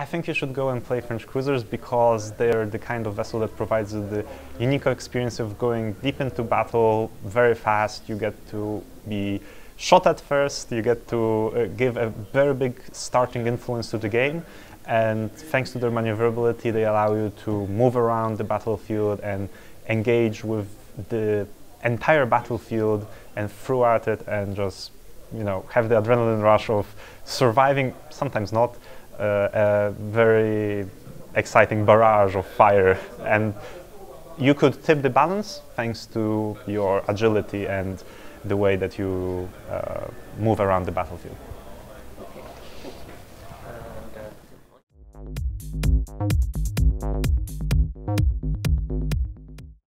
I think you should go and play French cruisers because they're the kind of vessel that provides you the unique experience of going deep into battle very fast. You get to be shot at first, you get to uh, give a very big starting influence to the game, and thanks to their maneuverability, they allow you to move around the battlefield and engage with the entire battlefield and throughout it and just you know, have the adrenaline rush of surviving, sometimes not, uh, a very exciting barrage of fire. And you could tip the balance thanks to your agility and the way that you uh, move around the battlefield.